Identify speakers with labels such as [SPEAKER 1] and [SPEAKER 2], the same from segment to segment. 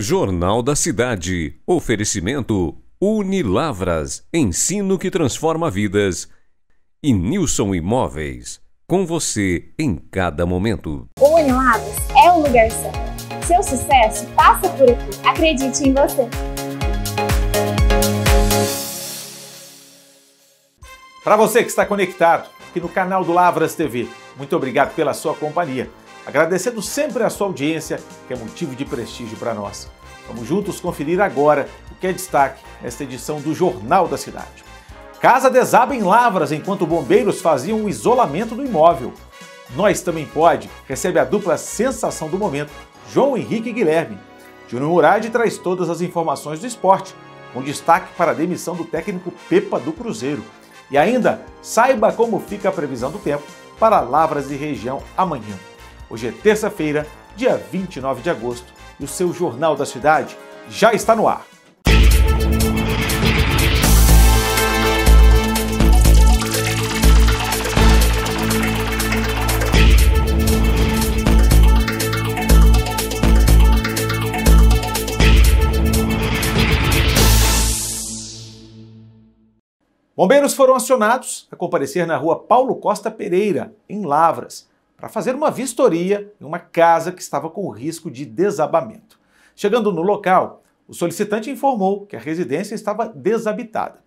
[SPEAKER 1] Jornal da Cidade. Oferecimento Unilavras. Ensino que transforma vidas. E Nilson Imóveis. Com você em cada momento.
[SPEAKER 2] O Unilavras é o lugar certo. Seu sucesso passa por aqui. Acredite em você.
[SPEAKER 3] Para você que está conectado aqui no canal do Lavras TV, muito obrigado pela sua companhia. Agradecendo sempre a sua audiência, que é motivo de prestígio para nós. Vamos juntos conferir agora o que é destaque nesta edição do Jornal da Cidade. Casa desaba em lavras enquanto bombeiros faziam o isolamento do imóvel. Nós também pode recebe a dupla sensação do momento, João Henrique e Guilherme. Júnior Murad traz todas as informações do esporte, com destaque para a demissão do técnico Pepa do Cruzeiro. E ainda, saiba como fica a previsão do tempo para Lavras e região amanhã. Hoje é terça-feira, dia 29 de agosto e o seu Jornal da Cidade já está no ar. Bombeiros foram acionados a comparecer na rua Paulo Costa Pereira, em Lavras, para fazer uma vistoria em uma casa que estava com risco de desabamento. Chegando no local, o solicitante informou que a residência estava desabitada.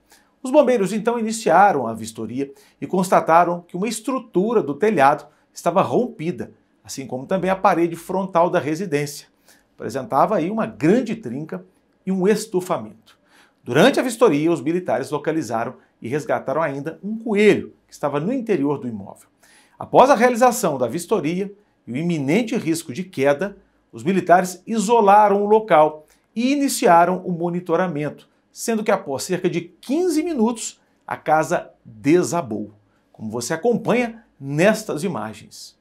[SPEAKER 3] Os bombeiros então iniciaram a vistoria e constataram que uma estrutura do telhado estava rompida, assim como também a parede frontal da residência. Apresentava aí uma grande trinca e um estufamento. Durante a vistoria, os militares localizaram e resgataram ainda um coelho que estava no interior do imóvel. Após a realização da vistoria e o iminente risco de queda, os militares isolaram o local e iniciaram o monitoramento, sendo que após cerca de 15 minutos a casa desabou, como você acompanha nestas imagens.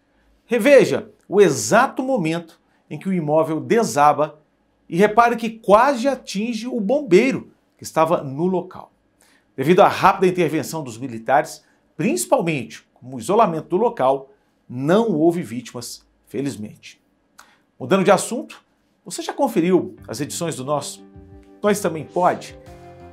[SPEAKER 3] Reveja o exato momento em que o imóvel desaba e repare que quase atinge o bombeiro que estava no local. Devido à rápida intervenção dos militares, principalmente como o isolamento do local, não houve vítimas, felizmente. Mudando de assunto, você já conferiu as edições do nosso Nós Também Pode?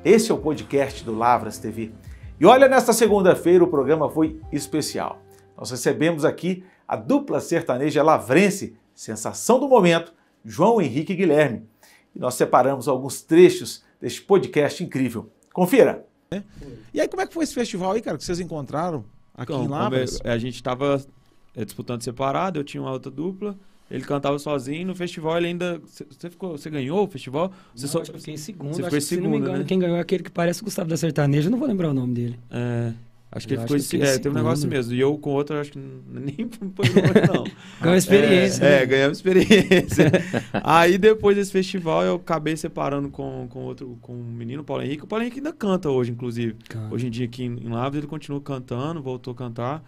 [SPEAKER 3] Esse é o podcast do Lavras TV. E olha, nesta segunda-feira o programa foi especial. Nós recebemos aqui a dupla sertaneja lavrense, sensação do momento, João Henrique Guilherme. E nós separamos alguns trechos deste podcast incrível. Confira!
[SPEAKER 4] E aí, como é que foi esse festival aí, cara, que vocês encontraram? Aqui então, em Lavras?
[SPEAKER 5] A gente estava é, disputando separado, eu tinha uma outra dupla. Ele cantava sozinho. No festival ele ainda. Você ficou, você ganhou o festival? Você
[SPEAKER 6] não,
[SPEAKER 5] só,
[SPEAKER 6] eu fiquei em segundo.
[SPEAKER 5] Você ficou em segundo, engano,
[SPEAKER 6] né? Quem ganhou é aquele que parece o Gustavo da Sertaneja. Eu não vou lembrar o nome dele.
[SPEAKER 5] É. Acho que eu ele ficou. Que é, teve um negócio mesmo. E eu com outro, acho que nem foi não.
[SPEAKER 6] Ganhou experiência.
[SPEAKER 5] É, né? é, ganhamos experiência. Aí depois desse festival eu acabei separando com, com outro, com o menino, Paulo Henrique. O Paulo Henrique ainda canta hoje, inclusive. Canta. Hoje em dia aqui em, em ele continua cantando, voltou a cantar.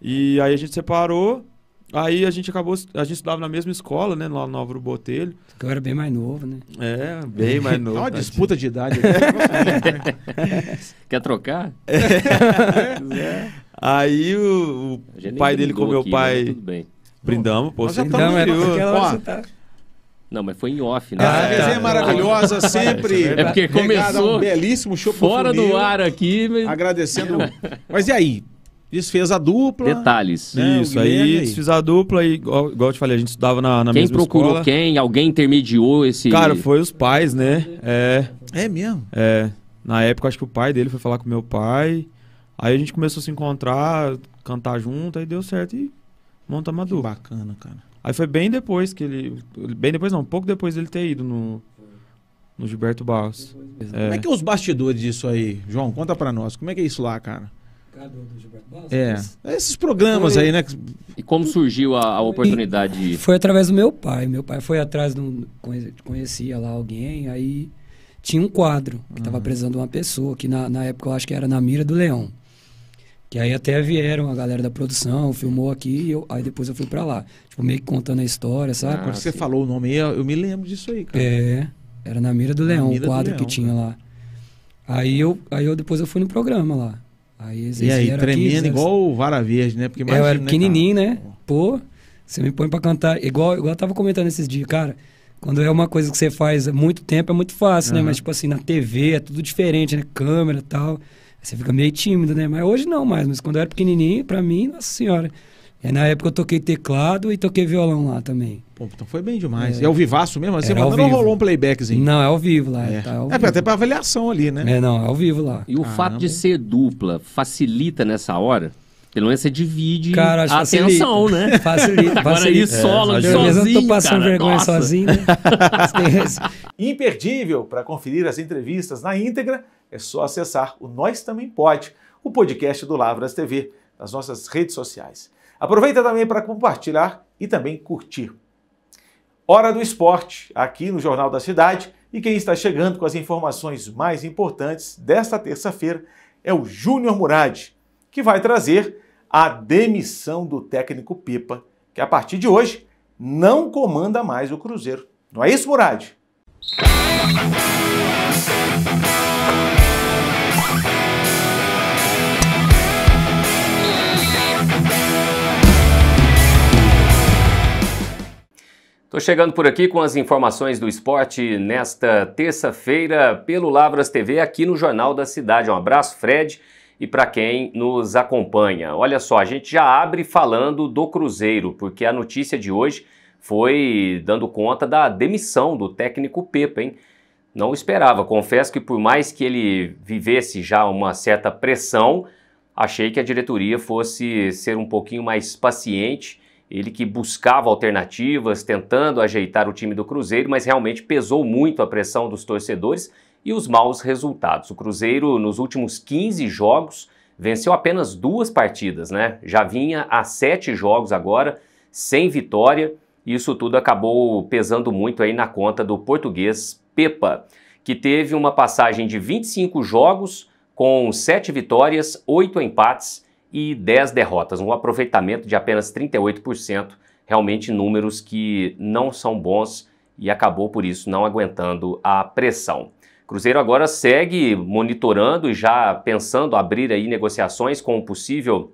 [SPEAKER 5] E aí a gente separou. Aí a gente acabou, a gente estudava na mesma escola, né, lá no Álvaro Botelho.
[SPEAKER 6] Eu era bem mais novo, né?
[SPEAKER 5] É, bem mais novo. É
[SPEAKER 4] uma disputa de idade.
[SPEAKER 7] Quer trocar?
[SPEAKER 5] É. Aí o, o pai dele com meu pai...
[SPEAKER 7] Tudo bem.
[SPEAKER 5] Brindamos, pô,
[SPEAKER 6] você não, era tá...
[SPEAKER 7] Não, mas foi em off, né?
[SPEAKER 4] Ah, é, é maravilhosa, sempre.
[SPEAKER 7] É porque começou
[SPEAKER 4] um belíssimo show
[SPEAKER 7] fora do ar aqui.
[SPEAKER 4] Mas... Agradecendo. Mas e aí? Desfez a dupla.
[SPEAKER 7] Detalhes.
[SPEAKER 5] Né, Isso, aí desfiz a dupla e, igual, igual eu te falei, a gente estudava na, na
[SPEAKER 7] quem
[SPEAKER 5] mesma
[SPEAKER 7] escola. Quem procurou quem? Alguém intermediou esse...
[SPEAKER 5] Cara, foi os pais, né? É.
[SPEAKER 4] É mesmo?
[SPEAKER 5] É. Na época, acho que o pai dele foi falar com meu pai. Aí a gente começou a se encontrar, cantar junto, aí deu certo e montamos a dupla.
[SPEAKER 4] bacana, cara.
[SPEAKER 5] Aí foi bem depois que ele... Bem depois não, pouco depois dele ter ido no, no Gilberto Barros.
[SPEAKER 4] É. Como é que é os bastidores disso aí, João? Conta pra nós. Como é que é isso lá, cara?
[SPEAKER 6] Do Gilberto Barros?
[SPEAKER 4] É. Esses programas foi... aí, né?
[SPEAKER 7] E como surgiu a, a oportunidade?
[SPEAKER 6] E foi através do meu pai. Meu pai foi atrás de um. Conhecia lá alguém, aí tinha um quadro que estava uhum. precisando de uma pessoa, que na, na época eu acho que era na Mira do Leão. Que aí até vieram a galera da produção, filmou aqui, e eu, aí depois eu fui para lá. Tipo, meio que contando a história, sabe?
[SPEAKER 4] Ah, Quando você falou o nome aí, eu me lembro disso aí, cara.
[SPEAKER 6] É, era na Mira do Leão, o quadro Leão, que tinha cara. lá. Aí eu, aí eu depois eu fui no programa lá.
[SPEAKER 4] Aí E aí, tremendo aqui, igual o Vara Verde, né?
[SPEAKER 6] Porque imagina, eu era né, pequenininho, né? né? Pô, você me põe pra cantar. Igual, igual eu tava comentando esses dias, cara. Quando é uma coisa que você faz há muito tempo, é muito fácil, né?
[SPEAKER 4] Aham.
[SPEAKER 6] Mas, tipo assim, na TV é tudo diferente, né? Câmera e tal. Você fica meio tímido, né? Mas hoje não mais. Mas quando eu era pequenininho, pra mim, nossa senhora. E aí, na época eu toquei teclado e toquei violão lá também.
[SPEAKER 4] Pô, então foi bem demais.
[SPEAKER 6] É.
[SPEAKER 4] E ao vivaço mesmo? Assim, mas não rolou um playbackzinho?
[SPEAKER 6] Não, é ao vivo lá.
[SPEAKER 4] É,
[SPEAKER 6] Tá ao
[SPEAKER 4] é
[SPEAKER 6] vivo.
[SPEAKER 4] até pra avaliação ali, né?
[SPEAKER 6] É, não, é ao vivo lá.
[SPEAKER 7] E o
[SPEAKER 4] Caramba.
[SPEAKER 7] fato de ser dupla facilita nessa hora? Pelo menos você divide
[SPEAKER 6] Cara, acho
[SPEAKER 7] a
[SPEAKER 6] que facilita.
[SPEAKER 7] atenção, né?
[SPEAKER 6] Facilita,
[SPEAKER 7] Agora
[SPEAKER 6] facilita.
[SPEAKER 7] aí solo,
[SPEAKER 6] Às vezes eu
[SPEAKER 7] sozinho,
[SPEAKER 6] tô passando
[SPEAKER 7] cara,
[SPEAKER 6] vergonha
[SPEAKER 7] nossa.
[SPEAKER 6] sozinho, né?
[SPEAKER 3] Imperdível para conferir as entrevistas na íntegra, é só acessar o Nós Também Pode, o podcast do Lavras TV, nas nossas redes sociais. Aproveita também para compartilhar e também curtir. Hora do esporte, aqui no Jornal da Cidade, e quem está chegando com as informações mais importantes desta terça-feira é o Júnior Murad, que vai trazer a demissão do técnico Pipa, que a partir de hoje não comanda mais o Cruzeiro. Não é isso, Murad?
[SPEAKER 8] Tô chegando por aqui com as informações do esporte nesta terça-feira pelo Lavras TV aqui no Jornal da Cidade. Um abraço, Fred, e para quem nos acompanha. Olha só, a gente já abre falando do Cruzeiro, porque a notícia de hoje foi dando conta da demissão do técnico Pepa, hein? Não esperava. Confesso que por mais que ele vivesse já uma certa pressão, achei que a diretoria fosse ser um pouquinho mais paciente. Ele que buscava alternativas, tentando ajeitar o time do Cruzeiro, mas realmente pesou muito a pressão dos torcedores e os maus resultados. O Cruzeiro, nos últimos 15 jogos, venceu apenas duas partidas, né? Já vinha a sete jogos agora, sem vitória, isso tudo acabou pesando muito aí na conta do português Pepa, que teve uma passagem de 25 jogos com sete vitórias, oito empates e 10 derrotas, um aproveitamento de apenas 38%, realmente números que não são bons e acabou por isso não aguentando a pressão. Cruzeiro agora segue monitorando e já pensando abrir aí negociações com um possível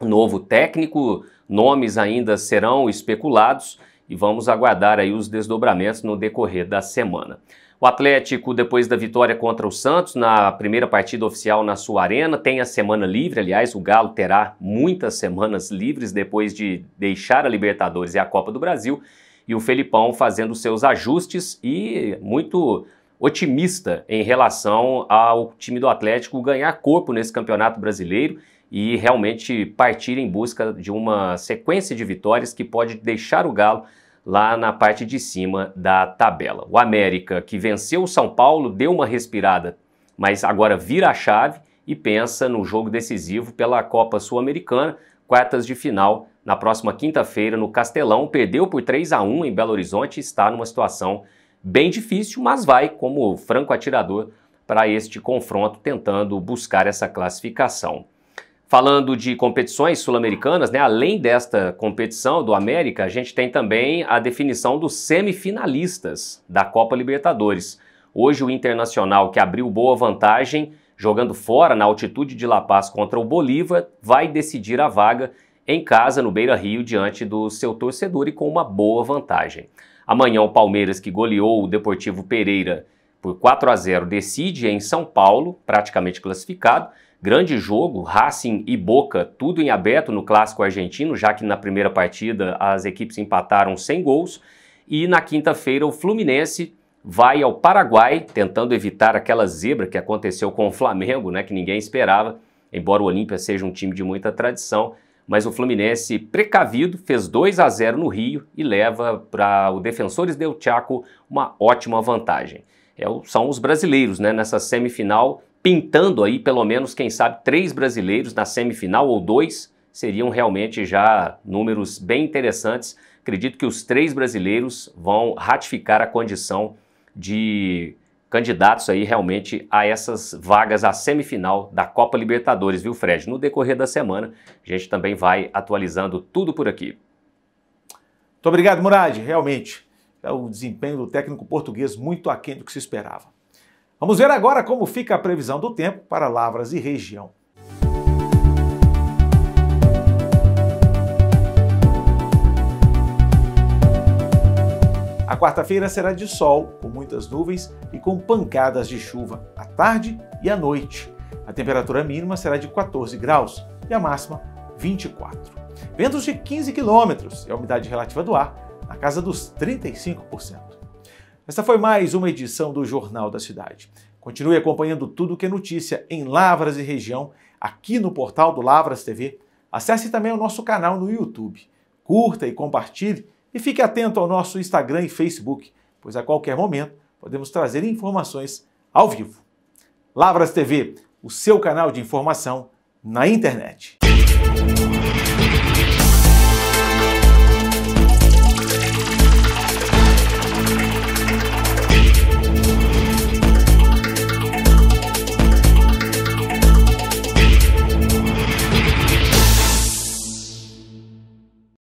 [SPEAKER 8] novo técnico, nomes ainda serão especulados e vamos aguardar aí os desdobramentos no decorrer da semana. O Atlético, depois da vitória contra o Santos, na primeira partida oficial na sua arena, tem a semana livre. Aliás, o Galo terá muitas semanas livres depois de deixar a Libertadores e a Copa do Brasil. E o Felipão fazendo seus ajustes e muito otimista em relação ao time do Atlético ganhar corpo nesse campeonato brasileiro e realmente partir em busca de uma sequência de vitórias que pode deixar o Galo lá na parte de cima da tabela. O América, que venceu o São Paulo, deu uma respirada, mas agora vira a chave e pensa no jogo decisivo pela Copa Sul-Americana, quartas de final na próxima quinta-feira no Castelão. Perdeu por 3 a 1 em Belo Horizonte e está numa situação bem difícil, mas vai como franco atirador para este confronto, tentando buscar essa classificação. Falando de competições sul-americanas, né, além desta competição do América, a gente tem também a definição dos semifinalistas da Copa Libertadores. Hoje o Internacional, que abriu boa vantagem, jogando fora na altitude de La Paz contra o Bolívar, vai decidir a vaga em casa no Beira-Rio diante do seu torcedor e com uma boa vantagem. Amanhã o Palmeiras, que goleou o Deportivo Pereira por 4 a 0, decide em São Paulo, praticamente classificado. Grande jogo, Racing e Boca, tudo em aberto no clássico argentino, já que na primeira partida as equipes empataram sem gols. E na quinta-feira o Fluminense vai ao Paraguai, tentando evitar aquela zebra que aconteceu com o Flamengo, né, que ninguém esperava, embora o Olímpia seja um time de muita tradição. Mas o Fluminense, precavido, fez 2 a 0 no Rio e leva para o Defensores del Chaco uma ótima vantagem. É, são os brasileiros né, nessa semifinal, pintando aí pelo menos, quem sabe, três brasileiros na semifinal ou dois, seriam realmente já números bem interessantes. Acredito que os três brasileiros vão ratificar a condição de candidatos aí realmente a essas vagas à semifinal da Copa Libertadores, viu, Fred? No decorrer da semana, a gente também vai atualizando tudo por aqui.
[SPEAKER 3] Muito obrigado, Murad. Realmente, é o desempenho do técnico português muito aquém do que se esperava. Vamos ver agora como fica a previsão do tempo para Lavras e região. A quarta-feira será de sol, com muitas nuvens e com pancadas de chuva à tarde e à noite. A temperatura mínima será de 14 graus e a máxima 24. Ventos de 15 quilômetros e a umidade relativa do ar na casa dos 35%. Esta foi mais uma edição do Jornal da Cidade. Continue acompanhando tudo que é notícia em Lavras e região aqui no portal do Lavras TV. Acesse também o nosso canal no YouTube. Curta e compartilhe e fique atento ao nosso Instagram e Facebook, pois a qualquer momento podemos trazer informações ao vivo. Lavras TV, o seu canal de informação na internet.